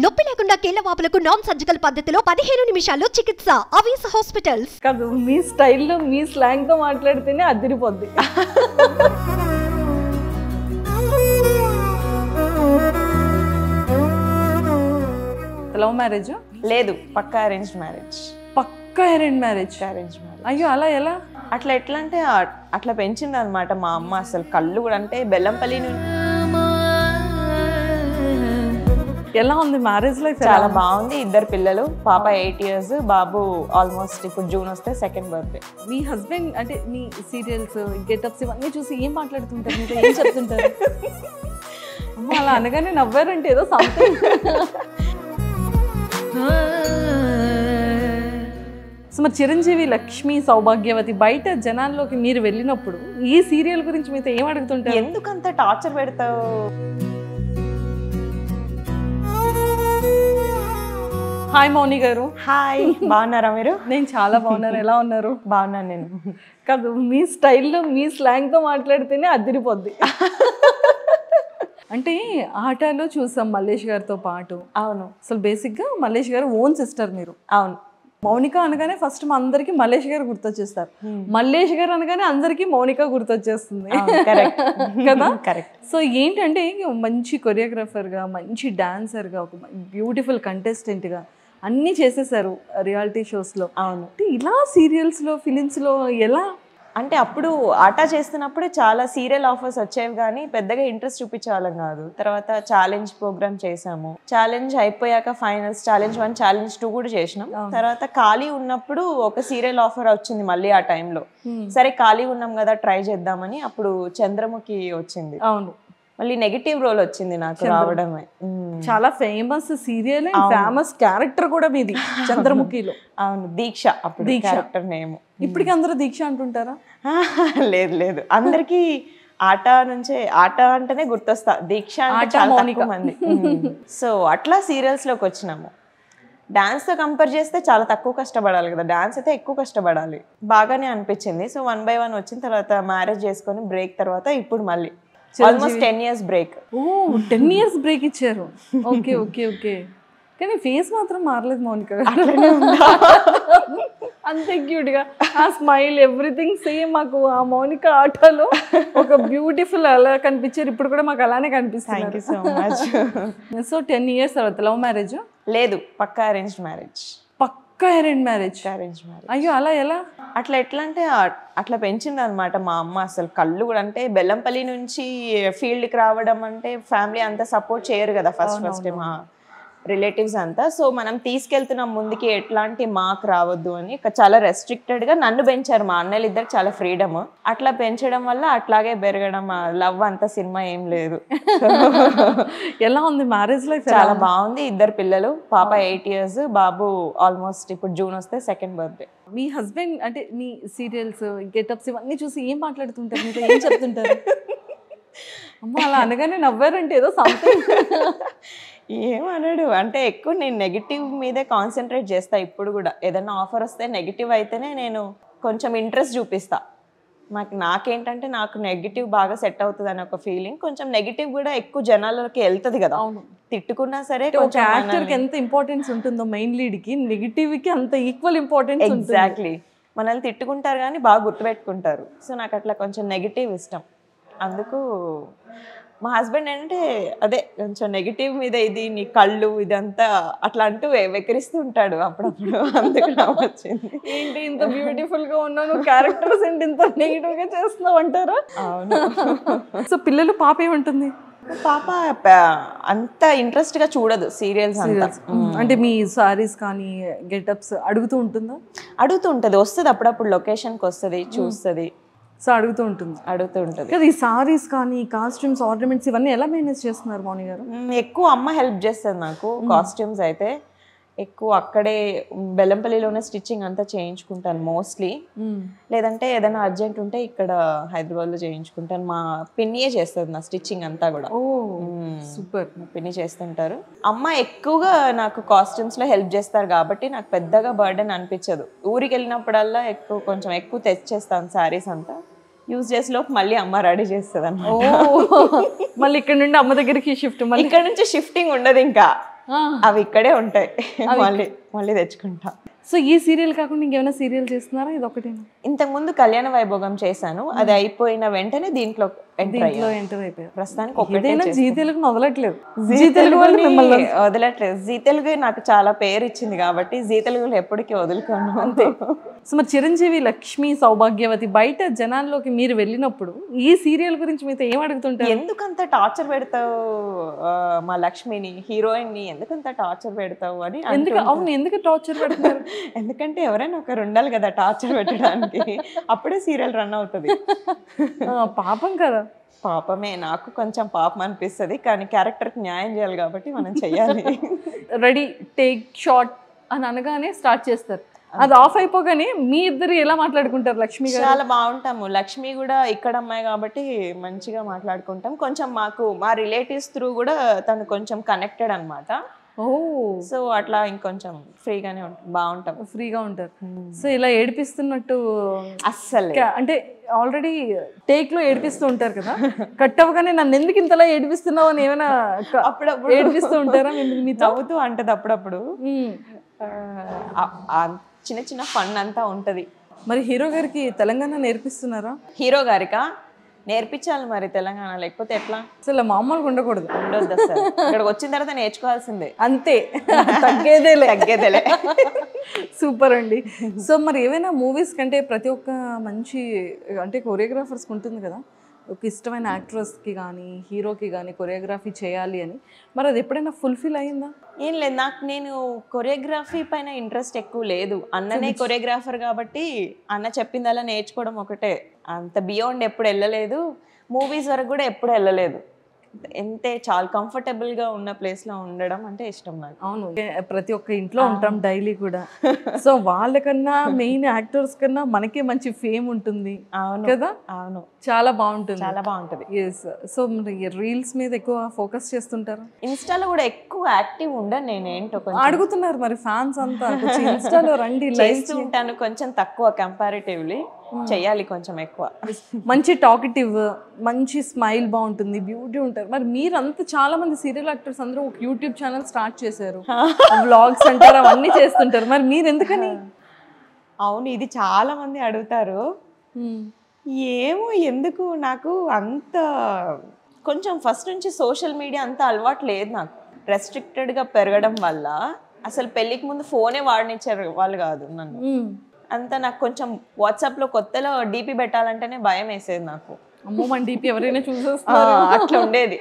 నొప్పి లేకుండా కీళ్ళ వాపులకు నాన్ సర్జికల్ పద్ధతిలో పదిహేను నిమిషాల్లో చికిత్స. Avis hospitals. కాదు మీ స్టైల్లో మీ స్లాంగ్తో మాట్లాడితేనే అదిరిపోద్ది. Love marriage? లేదు పక్కా అరేంజ్ మ్యారేజ్ పక్కా అరేంజ్ మ్యారేజ్ అరేంజ్ మ్యారేజ్ అయ్యో అలా ఎలా? అట్లా ఎట్లా అంటే అట్లా పెంచింది అనమాట మా అమ్మ. అసలు కళ్ళు కూడా అంటే బెల్లంపల్లి నుంచి ఎలా ఉంది మ్యారేజ్ లైఫ్ చాలా బాగుంది. ఇద్దరు పిల్లలు. పాప ఎయిట్ ఇయర్స్ బాబు ఆల్మోస్ట్ ఇప్పుడు జూన్ వస్తే సెకండ్ బర్త్డే మీ హస్బెండ్ అంటే మీ సీరియల్స్ గెటప్స్ ఇవన్నీ చూసి ఏం మాట్లాడుతుంటారు? మీతో ఏం చెప్తుంటారు? అమ్మ అలా అనగానే నవ్వారంటే ఏదో సంథింగ్ సో మరి చిరంజీవి లక్ష్మి సౌభాగ్యవతి బయట జనాల్లోకి మీరు వెళ్ళినప్పుడు ఈ సీరియల్ గురించి మీతో ఏం అడుగుతుంటారు? ఎందుకంత టార్చర్ పెడతావు? హాయ్ మౌని గారు. హాయ్ బాగున్నారా మీరు? నేను చాలా బాగున్నాను. ఎలా ఉన్నారు? బాగున్నాను నేను. కాదు మీ స్టైల్లో మీ స్లాంగ్తో మాట్లాడితేనే అదిరిపోద్ది. అంటే ఆటలో చూసాం మల్లేష్ గారితో పాటు. అవును. అసలు బేసిక్గా మల్లేష్ గారు ఓన్ సిస్టర్ మీరు. అవును. మౌనిక అనగానే ఫస్ట్ మా అందరికి మల్లేష్ గారు గుర్తొచ్చేస్తారు. మల్లేష్ గారు అనగానే అందరికి మౌనిక గుర్తొచ్చేస్తుంది. కదా? కరెక్ట్ సో ఏంటంటే మంచి కొరియోగ్రాఫర్గా మంచి డాన్సర్గా ఒక బ్యూటిఫుల్ కంటెస్టెంట్గా అన్నీ చేసేసారు రియాలిటీ షోస్లో. అవును. అంటే ఇలా సీరియల్స్లో ఫిలిమ్స్లో ఎలా? అంటే అప్పుడు ఆటా చేస్తున్నప్పుడు చాలా సీరియల్ ఆఫర్స్ వచ్చేవి కానీ పెద్దగా ఇంట్రెస్ట్ చూపించేవాళ్ళం కాదు. తర్వాత ఛాలెంజ్ ప్రోగ్రామ్ చేసాము. ఛాలెంజ్ అయిపోయాక finals challenge one challenge two కూడా చేసినాం. తర్వాత ఖాళీ ఉన్నప్పుడు ఒక సీరియల్ ఆఫర్ వచ్చింది మళ్ళీ ఆ టైంలో. సరే ఖాళీ ఉన్నాం కదా ట్రై చేద్దామని అప్పుడు చంద్రముఖి వచ్చింది. అవును. మళ్ళీ నెగిటివ్ రోల్ వచ్చింది నాకు రావడమే. చాలా ఫేమస్ సీరియల్ ఫేమస్ క్యారెక్టర్ కూడా మీది చంద్రముఖిలో. అవును దీక్ష అప్పుడు దీక్ష. క్యారెక్టర్ నేమ్ ఇప్పటికి అందరూ దీక్ష అంటుంటారా? లేదు లేదు. అందరికి ఆట నుంచే ఆట అంటేనే గుర్తొస్తా. దీక్ష అంటే చాలా. తక్కువ మంది. సో అట్లా సీరియల్స్లోకి వచ్చినాము. డాన్స్తో కంపేర్ చేస్తే చాలా తక్కువ కష్టపడాలి కదా. డాన్స్ అయితే ఎక్కువ కష్టపడాలి. బాగానే అనిపించింది. సో వన్ బై వన్ వచ్చిన తర్వాత మ్యారేజ్ చేసుకొని బ్రేక్ తర్వాత ఇప్పుడు మళ్ళీ. ఆల్మోస్ట్ టెన్ ఇయర్స్ బ్రేక్ ఓ టెన్ ఇయర్స్ బ్రేక్ ఇచ్చారు. Okay okay okay. కానీ ఫేస్ మాత్రం మారలేదు మౌనిక. అంతే క్యూట్గా. ఆ స్మైల్ ఎవ్రీథింగ్ సేమ్ మాకు. ఆ మౌనిక ఆటలో ఒక బ్యూటిఫుల్ అలా కనిపించారు. ఇప్పుడు కూడా మాకు అలానే థ్యాంక్ యూ కనిపిస్తుంది so much so ten years తర్వాత లవ్ మ్యారేజ్ లేదు పక్కా అరేంజ్ మ్యారేజ్ పక్కా అరేంజ్ మ్యారేజ్? Arrange marriage. అయ్యో అలా ఎలా? అట్లా ఎట్లా అంటే అట్లా పెంచింది అనమాట మా అమ్మ. అసలు కళ్ళు కూడా అంటే బెల్లంపల్లి నుంచి ఫీల్డ్కి రావడం అంటే ఫ్యామిలీ అంతా సపోర్ట్ చేయరు కదా ఫస్ట్ ఫస్ట్ మా రిలేటివ్స్ అంతా. సో మనం తీసుకెళ్తున్నాం ముందుకి ఎట్లాంటి మార్క్ రావద్దు అని. చాలా రెస్ట్రిక్టెడ్గా నన్ను పెంచారు. మా అన్నలు ఇద్దరు చాలా ఫ్రీడమ్ అట్లా పెంచడం వల్ల అట్లాగే పెరగడం. లవ్ అంత సినిమా ఏం లేదు. ఎలా ఉంది మ్యారేజ్ లైఫ్ చాలా బాగుంది. ఇద్దరు పిల్లలు. పాప ఎయిట్ ఇయర్స్ బాబు ఆల్మోస్ట్ ఇప్పుడు జూన్ వస్తే సెకండ్ బర్త్డే మీ హస్బెండ్ అంటే మీ సీరియల్స్ గెటప్స్ ఇవన్నీ చూసి ఏం మాట్లాడుతుంటారు? మీతో ఏం చెప్తుంటారు? అమ్మ అలా అనగానే నవ్వారంటే ఏదో సంథింగ్ ఏమనడు. అంటే ఎక్కువ నేను నెగిటివ్ మీదే కాన్సన్ట్రేట్ చేస్తా ఇప్పుడు కూడా. ఏదైనా ఆఫర్ వస్తే నెగిటివ్ అయితేనే నేను కొంచెం ఇంట్రెస్ట్ చూపిస్తా. నాకు నాకేంటంటే నాకు నెగిటివ్ బాగా సెట్ అవుతుంది అనే ఒక ఫీలింగ్ కొంచెం నెగిటివ్ కూడా ఎక్కువ జనాలకి వెళ్తుంది కదా. అవును. తిట్టుకున్నా సరే కొంచెం ఎంత ఇంపార్టెన్స్ ఉంటుందో మెయిన్ లీడ్కి నెగిటివ్కి అంత ఈక్వల్ ఇంపార్టెన్స్ ఎగ్జాక్ట్లీ మనల్ని తిట్టుకుంటారు కానీ బాగా గుర్తుపెట్టుకుంటారు. సో నాకు అట్లా కొంచెం నెగిటివ్ ఇష్టం. అందుకు మా హస్బెండ్ ఏంటంటే అదే కొంచెం నెగిటివ్ మీద ఇది నీ కళ్ళు ఇదంతా అట్లా అంటూ వె- వెక్కిరిస్తూ ఉంటాడు అప్పుడప్పుడు. అందుకు వచ్చింది. ఏంటి ఇంత బ్యూటిఫుల్గా ఉన్నాను క్యారెక్టర్స్ ఏంటి ఇంత నెగిటివ్గా చేస్తున్నావు అంటారా? అవును. సో పిల్లలు పాప ఏముంటుంది? పాప అంత ఇంట్రెస్ట్గా చూడదు సీరియల్స్ అంటే మీ సారీస్ కానీ గెటప్స్ అడుగుతూ ఉంటుందా? అడుగుతూ ఉంటది. వస్తుంది అప్పుడప్పుడు లొకేషన్కి వస్తుంది చూస్తుంది. సో అడుగుతూ ఉంటుంది. అడుగుతూ ఉంటది. కదా ఈ సారీస్ కానీ కాస్ట్యూమ్స్ ఆర్నమెంట్స్ ఇవన్నీ ఎలా మేనేజ్ చేస్తున్నారు మౌని గారు? ఎక్కువ అమ్మ హెల్ప్ చేస్తుంది నాకు కాస్ట్యూమ్స్ అయితే. ఎక్కువ అక్కడే బెల్లంపల్లిలోనే స్టిచ్చింగ్ అంతా చేయించుకుంటాను మోస్ట్లీ లేదంటే ఏదైనా అర్జెంట్ ఉంటే ఇక్కడ హైదరాబాద్లో చేయించుకుంటాను. మా పిన్నియే చేస్తుంది నా స్టిచ్చింగ్ అంతా కూడా. సూపర్. పిన్ని చేస్తుంటారు. అమ్మ ఎక్కువగా నాకు costumes లో హెల్ప్ చేస్తారు కాబట్టి నాకు పెద్దగా బర్డెన్ అనిపించదు. ఊరికి వెళ్ళినప్పుడల్లా ఎక్కువ కొంచెం ఎక్కువ తెచ్చేస్తాను శారీస్ అంతా. యూజ్ చేసే లోపు మళ్ళీ అమ్మ రెడీ చేస్తుంది ఓ మళ్ళీ ఇక్కడ నుండి అమ్మ దగ్గరికి షిఫ్ట్ మళ్ళీ. ఇక్కడ నుంచి షిఫ్టింగ్ ఉండదు ఇంకా. అవి ఇక్కడే ఉంటాయి. మళ్ళీ మళ్ళీ తెచ్చుకుంటా. సో ఈ సీరియల్ కాకుండా ఇంకేమైనా సీరియల్ చేస్తున్నారా? ఇది ఒకటేనా ఇంతకుముందు కళ్యాణ వైభోగం చేశాను. అది అయిపోయిన వెంటనే దీంట్లో దీంట్లో అయ్యాను ఎంటర్ అయిపోయారు. ప్రస్తుతానికి జీ. తెలుగును వదలట్లేదు. జీ తెలుగు మిమ్మల్ని వదలట్లేదు. జీ తెలుగు నాకు చాలా పేరు ఇచ్చింది కాబట్టి జీ తెలుగులో ఎప్పటికీ వదులుకోను. అంతే. సో మరి చిరంజీవి లక్ష్మి సౌభాగ్యవతి బయట జనాల్లోకి మీరు వెళ్ళినప్పుడు ఈ సీరియల్ గురించి మీతో ఏం అడుగుతుంటారు? ఎందుకంత టార్చర్ పెడతావు మా లక్ష్మిని హీరోయిన్ని ఎందుకంత టార్చర్ పెడతావు అని ఎందుకు. అవును ఎందుకు టార్చర్ పెడతారు ఎందుకంటే ఎవరైనా ఒకరు ఉండాలి కదా టార్చర్ పెట్టడానికి. అప్పుడే సీరియల్ రన్ అవుతుంది. పాపం కదా. పాపమే నాకు కొంచెం పాపం అనిపిస్తుంది కానీ క్యారెక్టర్కి న్యాయం చేయాలి కాబట్టి మనం చెయ్యాలి. రెడీ టేక్ షాట్ అని అనగానే స్టార్ట్ చేస్తారు. అది ఆఫ్ అయిపోగానే మీ ఇద్దరు ఎలా మాట్లాడుకుంటారు లక్ష్మి గారు? చాలా బాగుంటాము. లక్ష్మి కూడా ఇక్కడ అమ్మాయి కాబట్టి మంచిగా మాట్లాడుకుంటాం. కొంచెం మాకు మా రిలేటివ్స్ త్రూ కూడా తను కొంచెం కనెక్టెడ్ అన్నమాట. ఓ! సో అట్లా ఇంకొంచెం ఫ్రీగానే బాగుంటాం. ఫ్రీగా ఉంటారు. సో ఇలా ఏడిపిస్తున్నట్టు అస్సలే. అంటే ఆల్రెడీ టేక్లో ఏడిపిస్తూ ఉంటారు కదా? కట్ అవ్వగానే నన్ను ఎందుకు ఇంతలా ఏడిపిస్తున్నావు అని ఏమైనా అప్పుడప్పుడు ఏడిపిస్తూ ఉంటారా మీ- మీతో? నవ్వుతూ అంటది అప్పుడప్పుడు. చిన్న చిన్న ఫన్ అంతా ఉంటది. మరి హీరో గారికి తెలంగాణ నేర్పిస్తున్నారా? హీరో గారిక? నేర్పించాలి మరి తెలంగాణ లేకపోతే ఎట్లా? అసలు మామూలుగా ఉండకూడదు. ఉండొద్దు అసలు. ఇక్కడికి వచ్చిన తర్వాత నేర్చుకోవాల్సిందే. అంతే. తగ్గేదేలే. తగ్గేదేలే. సూపర్ అండి. సో మరి ఏవైనా మూవీస్ కంటే ప్రతి ఒక్క మంచి అంటే కొరియోగ్రాఫర్స్కి ఉంటుంది కదా ఒక ఇష్టమైన యాక్ట్రెస్కి కానీ హీరోకి కానీ కొరియోగ్రఫీ చేయాలి అని. మరి అది ఎప్పుడైనా ఫుల్ఫిల్ అయిందా? ఏం లేదు. నాకు నేను కొరియోగ్రఫీ పైన ఇంట్రెస్ట్ ఎక్కువ లేదు. అన్ననే కొరియోగ్రాఫర్ కాబట్టి అన్న చెప్పిందల్లా నేర్చుకోవడం ఒకటే. అంత బియాండ్ ఎప్పుడు వెళ్ళలేదు. మూవీస్ వరకు కూడా ఎప్పుడు వెళ్ళలేదు. ఎంతే చాలా comfortable గా ఉన్న place లో ఉండడం అంటే ఇష్టం నాకు. అవును. ప్రతి ఒక్క ఇంట్లో ఉంటాం డైలీ కూడా. సో వాళ్ళకన్నా మెయిన్ యాక్టర్స్ కన్నా మనకే మంచి ఫేమ్ ఉంటుంది. అవును. కదా? అవును. చాలా బాగుంటుంది. చాలా బాగుంటది. ఎస్ సో రీల్స్ మీద ఎక్కువ ఫోకస్ చేస్తుంటారు? ఇన్స్టాలో కూడా ఎక్కువ యాక్టివ్ ఉండను నేను ఏంటో కొంచెం. అడుగుతున్నారు మరి ఫ్యాన్స్ అంతా. ఇన్స్టాలో రండి లైవ్ ఉంటాను కొంచెం తక్కువ కంపారిటివ్లీ చెయ్యాలి కొంచెం ఎక్కువ. మంచి టాకిటివ్ మంచి స్మైల్ బాగుంటుంది బ్యూటీ ఉంటారు. మరి మీరంతా చాలా మంది సీరియల్ యాక్టర్స్ అందరూ ఒక యూట్యూబ్ ఛానల్ స్టార్ట్ చేశారు. వ్లాగ్స్ అంటారు అవన్నీ చేస్తుంటారు. మరి మీరు ఎందుకని అవును ఇది చాలా మంది అడుగుతారు. ఏమో ఎందుకు నాకు అంత కొంచెం ఫస్ట్ నుంచి సోషల్ మీడియా అంత అలవాటు లేదు నాకు. రెస్ట్రిక్టెడ్గా పెరగడం వల్ల అసలు పెళ్ళికి ముందు ఫోనే వాడనిచ్చారు వాళ్ళు కాదు నన్ను. మ్మ్. అంతా నాకు కొంచెం వాట్సాప్లో కొత్తలో డీపీ పెట్టాలంటేనే భయం వేసేది నాకు. అమ్మో మన డీపీ ఎవరైనా చూసేస్తారు. అట్లా ఉండేది.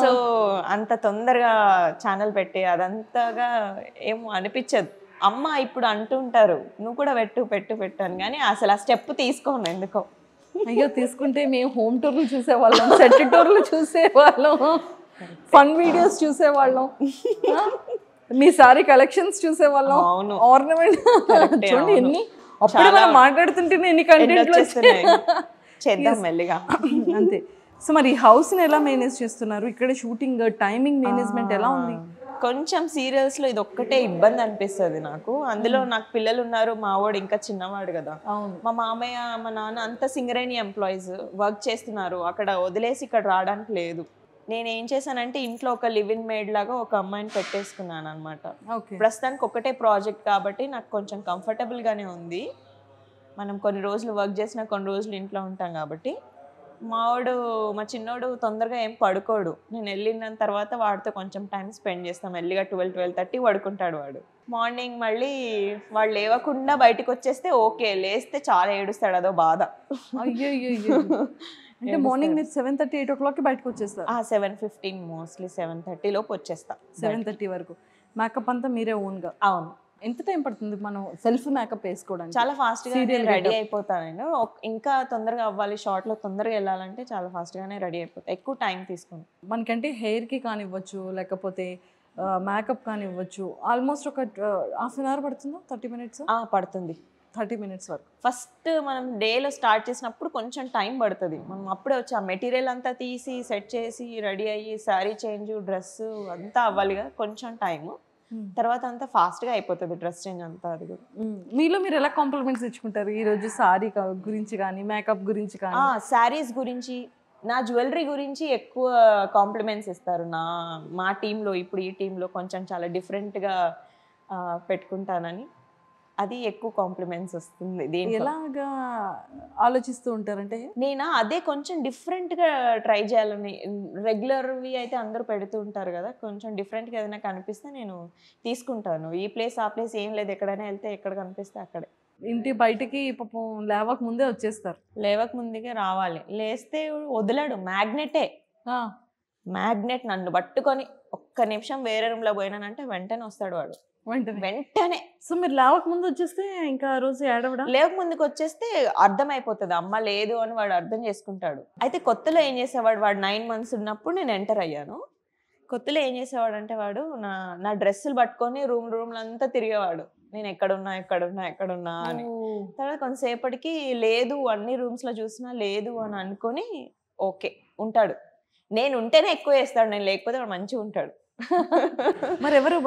సో అంత తొందరగా ఛానల్ పెట్టి అదంతగా ఏమో అనిపించదు. అమ్మ ఇప్పుడు అంటుంటారు నువ్వు కూడా పెట్టు పెట్టు పెట్టు అని. కానీ అసలు ఆ స్టెప్ తీసుకోను ఎందుకో. అయ్యో తీసుకుంటే మేము హోమ్ టూర్లు చూసేవాళ్ళం సెట్ టూర్లు చూసేవాళ్ళం ఫన్ వీడియోస్ చూసేవాళ్ళం? మీ సారీ కలెక్షన్స్ చూసేవాళ్ళం అవును. ఆర్నమెంట్ చూడండి. ఎన్ని? అప్పుడే మనం మాట్లాడుతుంటేనే ఎన్ని కంటెంట్లు వచ్చేస్తున్నాయి. చేద్దాం మెల్లిగా. అంతే. సో మరి హౌస్ని ఎలా మేనేజ్ చేస్తున్నారు? ఇక్కడ షూటింగ్ టైమింగ్ మేనేజ్మెంట్ ఎలా ఉంది? కొంచెం సీరియల్స్లో ఇది ఒక్కటే ఇబ్బంది అనిపిస్తుంది నాకు. అందులో నాకు పిల్లలు ఉన్నారు మా వాడు ఇంకా చిన్నవాడు కదా. మా మామయ్య మా నాన్న అంత సింగరేణి ఎంప్లాయీస్ వర్క్ చేస్తున్నారు. అక్కడ వదిలేసి ఇక్కడ రావడానికి లేదు. నేను ఏం చేశానంటే ఇంట్లో ఒక లివిన్ మేడ్ లాగా ఒక అమ్మాయిని పెట్టేసుకున్నాను అనమాట ప్రస్తుతానికి ఒకటే ప్రాజెక్ట్ కాబట్టి నాకు కొంచెం comfortable గానే ఉంది. మనం కొన్ని రోజులు వర్క్ చేసినా కొన్ని రోజులు ఇంట్లో ఉంటాం కాబట్టి. మావాడు మా చిన్నోడు తొందరగా ఏం పడుకోడు. నేను వెళ్ళిన తర్వాత వాడితో కొంచెం టైం స్పెండ్ చేస్తాం. మెల్లిగా ట్వెల్వ్ ట్వెల్వ్ థర్టీ పడుకుంటాడు వాడు. మార్నింగ్ మళ్ళీ వాడు లేవకుండా బయటకు వచ్చేస్తే ఓకే లేస్తే చాలా ఏడుస్తాడు. అదో బాధ. అయ్యో. అంటే మార్నింగ్ మీరు సెవెన్ థర్టీ ఎయిట్ ఓ క్లాక్కి బయటకు వచ్చేస్తారు. ఆ seven fifteen mostly seven thirty లోపు వచ్చేస్తా సెవెన్ థర్టీ వరకు. మేకప్ అంతా మీరే ఓన్గా అవును. ఎంత టైం పడుతుంది మనం సెల్ఫ్ మేకప్ వేసుకోవడానికి? చాలా ఫాస్ట్గా Serial రెడీ. అయిపోతాను నేను. ఇంకా తొందరగా అవ్వాలి షార్ట్లో తొందరగా వెళ్ళాలంటే చాలా ఫాస్ట్ గానే రెడీ అయిపోతా. ఎక్కువ టైం తీసుకుంది మనకంటే హెయిర్కి కానివ్వచ్చు లేకపోతే మేకప్ కానివ్వచ్చు ఆల్మోస్ట్ ఒక హాఫ్ అన్ అవర్ పడుతుందా? థర్టీ మినిట్స్ పడుతుంది. థర్టీ మినిట్స్ వరకు. ఫస్ట్ మనం డేలో స్టార్ట్ చేసినప్పుడు కొంచెం టైం పడుతుంది. మనం అప్పుడే వచ్చి ఆ మెటీరియల్ అంతా తీసి సెట్ చేసి రెడీ అయ్యి శారీ చేంజ్ డ్రెస్ అంతా అవ్వాలిగా కొంచెం టైం తర్వాత అంతా fast గా అయిపోతుంది డ్రెస్ చేంజ్ అంతా అది కూడా. మీలో మీరు ఎలా కాంప్లిమెంట్స్ ఇచ్చుకుంటారు ఈ రోజు సారీ గురించి కానీ మేకప్ గురించి కానీ? శారీస్ గురించి నా జ్యువెలరీ గురించి ఎక్కువ కాంప్లిమెంట్స్ ఇస్తారు. నా మా టీంలో ఇప్పుడు ఈ టీంలో కొంచెం చాలా డిఫరెంట్గా పెట్టుకుంటానని. అది ఎక్కువ కాంప్లిమెంట్స్ వస్తుంది ఎలాగా ఆలోచిస్తూ ఉంటారంటే? నేను? అదే కొంచెం డిఫరెంట్గా ట్రై చేయాలని. రెగ్యులర్వి అయితే అందరూ పెడుతూ ఉంటారు కదా కొంచెం డిఫరెంట్గా ఏదైనా కనిపిస్తే నేను తీసుకుంటాను. ఈ ప్లేస్ ఆ ప్లేస్ ఏం లేదు ఎక్కడైనా వెళ్తే ఎక్కడ కనిపిస్తే అక్కడే. ఇంటి బయటికి పాపం లేవక ముందే వచ్చేస్తారు. లేవక ముందుకే రావాలి. లేస్తే వదిలాడు మ్యాగ్నెటే మ్యాగ్నెట్ నన్ను పట్టుకొని ఒక్క నిమిషం వేరే రూమ్లో పోయినానంటే వెంటనే వస్తాడు వాడు. వెంటనే. వెంటనే. సో మీరు లేవక ముందు వచ్చేస్తే ఇంకా రోజు ఏడవడా? లేవక ముందుకు వచ్చేస్తే అర్థమైపోతుంది అమ్మ లేదు అని వాడు అర్థం చేసుకుంటాడు. అయితే కొత్తలో ఏం చేసేవాడు వాడు నైన్ మంత్స్ ఉన్నప్పుడు నేను ఎంటర్ అయ్యాను. కొత్తలో ఏం చేసేవాడు అంటే వాడు నా నా డ్రెస్సులు పట్టుకొని రూమ్ రూమ్లు అంతా తిరిగేవాడు. నేను ఎక్కడున్నా ఎక్కడున్నా ఎక్కడున్నా అని. తర్వాత కొంతసేపటికి లేదు అన్ని rooms లో చూసినా లేదు అని అనుకొని ఓకే ఉంటాడు. నేను ఉంటేనే ఎక్కువ వేస్తాడు నేను లేకపోతే వాడు మంచిగా ఉంటాడు. మరి ఎవరు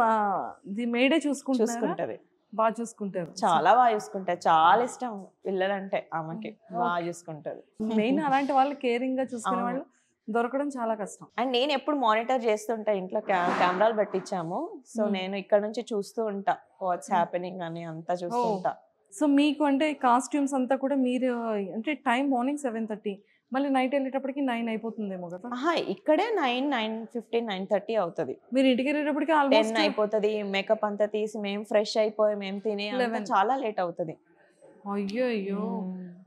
ది మేడే చూసుకుంటారా బాగా చూసుకుంటారు. చాలా బాగా చూసుకుంటారు చాలా ఇష్టం పిల్లలంటే ఆమెకి. బాగా చూసుకుంటది. మెయిన్ అలాంటి వాళ్ళు కేరింగ్గా చూసుకునే. వాళ్ళు దొరకడం చాలా కష్టం. అండ్ నేను ఎప్పుడు మానిటర్ చేస్తుంటా ఇంట్లో కెమెరాలు పెట్టించాము. సో. నేను ఇక్కడ నుంచి చూస్తూ ఉంటా వాట్స్ హ్యాపెనింగ్ అని అంతా చూస్తూ. ఉంటా. సో మీకు అంటే కాస్ట్యూమ్స్ అంతా కూడా మీరు అంటే టైం మార్నింగ్ సెవెన్ థర్టీ మళ్ళీ నైట్ వెళ్ళేటప్పటికి నైన్ అయిపోతుందేమో కదా. ఇక్కడే nine nine fifteen nine thirty అవుతుంది. మీరు ఇంటికి వెళ్ళేటప్పటికి టెన్ ఆల్మోస్ట్ అయిపోతుంది మేకప్ అంతా తీసి మేము ఫ్రెష్ అయిపోయి మేము తిని అంతా 11. చాలా లేట్ అవుతుంది. అయ్యో అయ్యో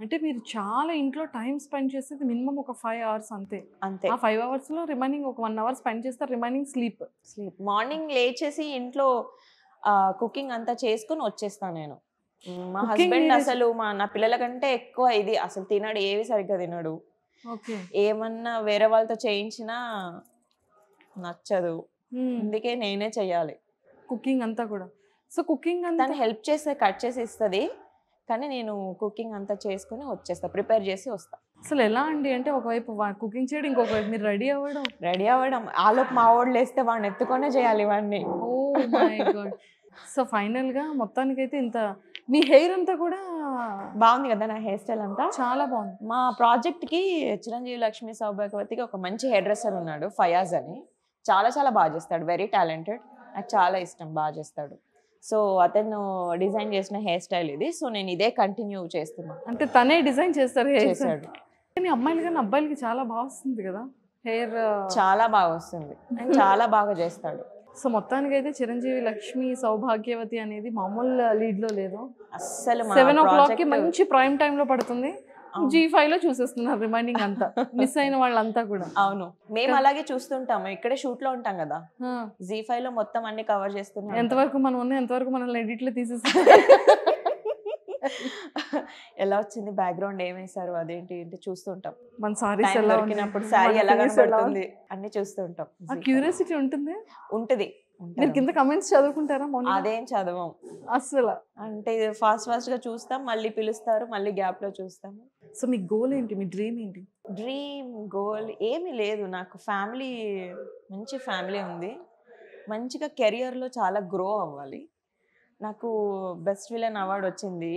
అంటే మీరు చాలా ఇంట్లో టైం స్పెండ్ చేసేది మినిమం ఒక ఫైవ్ అవర్స్ అంతే. అంతే. ఆ ఫైవ్ అవర్స్లో రిమైనింగ్ ఒక వన్ అవర్ స్పెండ్ చేస్తారు రిమైనింగ్ స్లీప్ స్లీప్ మార్నింగ్ లేచేసి ఇంట్లో కుకింగ్ అంతా చేసుకొని వచ్చేస్తాను నేను. మ్, హస్బెండ్ అసలు మా నా పిల్లల కంటే ఎక్కువ ఇది అసలు తినడు ఏవి సరిగ్గా తినడు. ఏమన్నా వేరే వాళ్ళతో చేయించినా నచ్చదు. అందుకే నేనే చెయ్యాలి. కుకింగ్ అంతా కూడా. సో కుకింగ్ అంతా హెల్ప్ చేస్తే కట్ చేసి ఇస్తుంది. కానీ నేను కుకింగ్ అంతా చేసుకొని వచ్చేస్తా. ప్రిపేర్ చేసి వస్తా. అసలు ఎలా అండి? అంటే ఒకవైపు కుకింగ్ చేయడం ఇంకొక వైపు మీరు రెడీ అవ్వడం. రెడీ అవ్వడం. ఆలోపు మా వాడు లేస్తే వాడిని ఎత్తుకొనే చేయాలి వాడిని. Oh my God. సో ఫైనల్గా మొత్తానికైతే ఇంత మీ హెయిర్ అంతా కూడా బాగుంది కదా నా హెయిర్ స్టైల్ అంతా? చాలా బాగుంది. మా ప్రాజెక్ట్కి చిరంజీవి లక్ష్మి సౌభాగ్యవతికి ఒక మంచి హెయిర్ డ్రెస్సర్ ఉన్నాడు ఫయాజ్ అని. చాలా చాలా బాగా చేస్తాడు వెరీ టాలెంటెడ్ నాకు చాలా ఇష్టం బాగా చేస్తాడు. సో అతను డిజైన్ చేసిన హెయిర్ స్టైల్ ఇది. సో నేను ఇదే కంటిన్యూ చేస్తున్నాను అంటే తనే డిజైన్ చేస్తారు హెయిర్ చేశాడు. కానీ అమ్మాయిలు కానీ అబ్బాయిలకి చాలా బాగా వస్తుంది కదా హెయిర్ చాలా బాగా వస్తుంది. అండ్ చాలా బాగా చేస్తాడు. సో మొత్తానికి అయితే చిరంజీవి లక్ష్మి సౌభాగ్యవతి అనేది మామూలు లీడ్లో లేదు. అస్సలు మా సెవెన్ ఓ క్లాక్కి మంచి ప్రైమ్ టైమ్లో పడుతుంది. జీ ఫైవ్లో చూసేస్తున్నారు రిమైనింగ్ అంతా. మిస్ అయిన వాళ్ళంతా కూడా. అవును. మేము అలాగే చూస్తుంటాము. ఇక్కడే షూట్లో ఉంటాం కదా. జీ ఫైవ్లో మొత్తం అన్ని కవర్ చేస్తున్నాం. ఎంతవరకు మనం ఉన్నాయి ఎంతవరకు మనల్ని ఎడిట్లో తీసేసి ఎలా వచ్చింది బ్యాక్గ్రౌండ్ ఏం వేశారు అదేంటి ఏంటి చూస్తుంటాం. మన సారీస్ ఎలా దొరికినప్పుడు శారీ మన ఎలా కనబడుతుంది. అన్ని చూస్తుంటాం. ఆ క్యూరియాసిటీ ఉంటుంది? ఉంటది. మీరు. కింద కమెంట్స్ చదువుకుంటారా అదేం చదవం. అస్సలు. అంటే ఫాస్ట్ ఫాస్ట్గా చూస్తాం మళ్ళీ పిలుస్తారు మళ్ళీ గ్యాప్లో చూస్తాము. సో మీ గోల్ ఏంటి? మీ డ్రీమ్ ఏంటి? డ్రీమ్ గోల్ ఏమీ లేదు. నాకు ఫ్యామిలీ మంచి ఫ్యామిలీ ఉంది. మంచిగా కెరియర్లో చాలా గ్రో అవ్వాలి. నాకు బెస్ట్ విలన్ అవార్డు వచ్చింది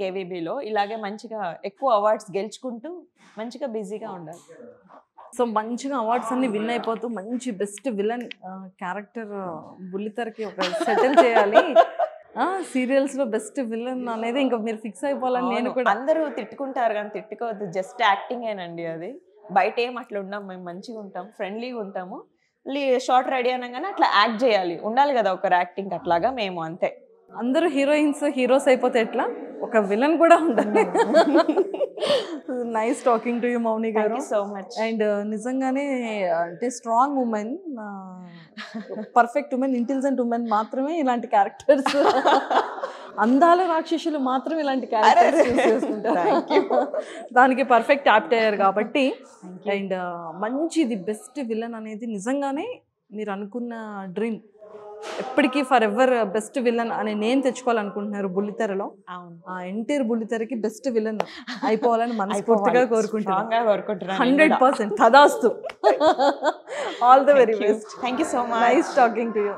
కేవీబీలో. ఇలాగే మంచిగా ఎక్కువ అవార్డ్స్ గెలుచుకుంటూ మంచిగా బిజీగా ఉండాలి. సో మంచిగా అవార్డ్స్ అన్ని విన్ అయిపోతూ మంచి బెస్ట్ విలన్ క్యారెక్టర్ బుల్లితెరకి ఒక సెటిల్ చేయాలి. సీరియల్స్లో బెస్ట్ విలన్ అనేది ఇంకా మీరు ఫిక్స్ అయిపోవాలని నేను కూడా అందరూ తిట్టుకుంటారు కానీ తిట్టుకోవద్దు. జస్ట్ యాక్టింగ్ ఏనండి అది. బయట ఏం అట్లా ఉండం మేము మంచిగా ఉంటాం ఫ్రెండ్లీగా ఉంటాము. షార్ట్ రెడీ అనగానే అట్లా యాక్ట్ చేయాలి. ఉండాలి కదా ఒకరు యాక్టింగ్ అట్లాగా మేము అంతే. అందరూ హీరోయిన్స్ హీరోస్ అయిపోతే ఎట్లా? ఒక విలన్ కూడా ఉండాలి. Nice talking to you Mouni garu. So much and నిజంగానే అంటే strong women perfect women intelligent women మాత్రమే ఇలాంటి క్యారెక్టర్స్ అందాల రాక్షసులు మాత్రం ఇలాంటి క్యారెక్టర్స్ చేసుకుంటారు దానికి పర్ఫెక్ట్ యాప్ట్ అయ్యారు కాబట్టి. అండ్ మంచిది బెస్ట్ విలన్ అనేది నిజంగానే మీరు అనుకున్న డ్రీమ్ ఎప్పటికీ ఫర్ ఎవర్ బెస్ట్ విలన్ అనే నేమ్ తెచ్చుకోవాలనుకుంటున్నారు బుల్లితెరలో. ఆ ఎంటైర్ బుల్లితెరకి బెస్ట్ విలన్ అయిపోవాలని మనస్ఫూర్తిగా కోరుకుంటున్నాను. హండ్రెడ్ పర్సెంట్ తదాస్తు. All the very best thank you so much nice talking to you